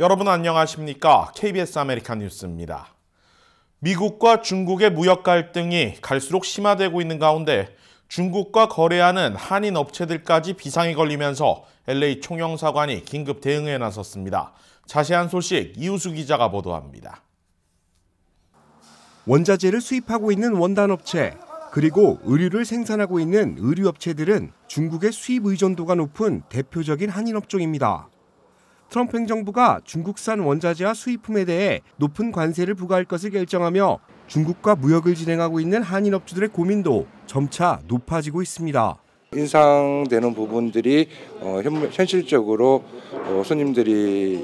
여러분 안녕하십니까? KBS American 뉴스입니다. 미국과 중국의 무역 갈등이 갈수록 심화되고 있는 가운데 중국과 거래하는 한인 업체들까지 비상이 걸리면서 LA 총영사관이 긴급 대응에 나섰습니다. 자세한 소식 이우수 기자가 보도합니다. 원자재를 수입하고 있는 원단 업체 그리고 의류를 생산하고 있는 의류 업체들은 중국의 수입 의존도가 높은 대표적인 한인 업종입니다. 트럼프 행정부가 중국산 원자재와 수입품에 대해 높은 관세를 부과할 것을 결정하며 중국과 무역을 진행하고 있는 한인 업주들의 고민도 점차 높아지고 있습니다. 인상되는 부분들이 어, 현실적으로 어, 손님들이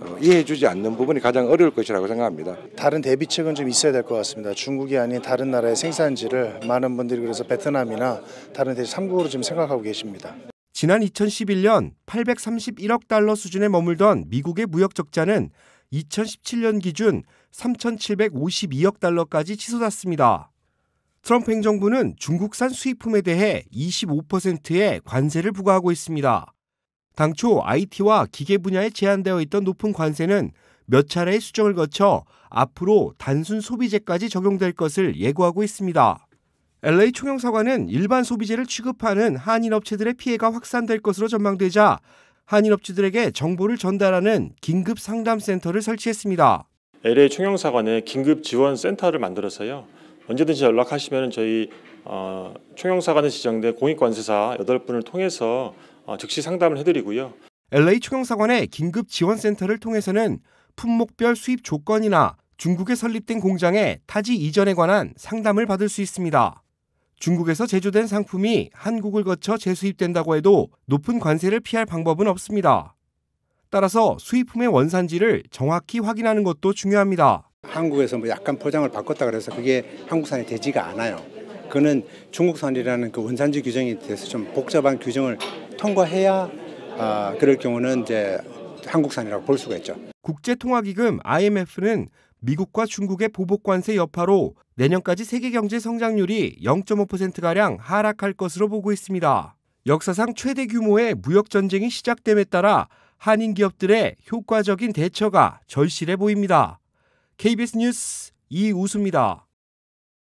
어, 이해해주지 않는 부분이 가장 어려울 것이라고 생각합니다. 다른 대비책은 좀 있어야 될 것 같습니다. 중국이 아닌 다른 나라의 생산지를 많은 분들이 그래서 베트남이나 다른 데 3국으로 지금 생각하고 계십니다. 지난 2011년 831억 달러 수준에 머물던 미국의 무역 적자는 2017년 기준 3,752억 달러까지 치솟았습니다. 트럼프 행정부는 중국산 수입품에 대해 25%의 관세를 부과하고 있습니다. 당초 IT와 기계 분야에 제한되어 있던 높은 관세는 몇 차례의 수정을 거쳐 앞으로 단순 소비재까지 적용될 것을 예고하고 있습니다. LA 총영사관은 일반 소비재를 취급하는 한인 업체들의 피해가 확산될 것으로 전망되자 한인 업주들에게 정보를 전달하는 긴급 상담 센터를 설치했습니다. LA 총영사관에 긴급 지원 센터를 만들어서요. 언제든지 연락하시면 저희 어, 총영사관에 지정된 공익관세사 8분을 통해서 어, 즉시 상담을 해드리고요. LA 총영사관의 긴급 지원 센터를 통해서는 품목별 수입 조건이나 중국에 설립된 공장의 타지 이전에 관한 상담을 받을 수 있습니다. 중국에서 제조된 상품이 한국을 거쳐 재수입된다고 해도 높은 관세를 피할 방법은 없습니다. 따라서 수입품의 원산지를 정확히 확인하는 것도 중요합니다. 한국에서 뭐 약간 포장을 바꿨다 그래서 그게 한국산이 되지가 않아요. 그는 중국산이라는 그 원산지 규정에 대해서 좀 복잡한 규정을 통과해야 아, 그럴 경우는 이제 한국산이라고 볼 수가 있죠. 국제통화기금 IMF는 미국과 중국의 보복 관세 여파로 내년까지 세계 경제 성장률이 0.5%가량 하락할 것으로 보고 있습니다. 역사상 최대 규모의 무역 전쟁이 시작됨에 따라 한인 기업들의 효과적인 대처가 절실해 보입니다. KBS 뉴스 이우수입니다.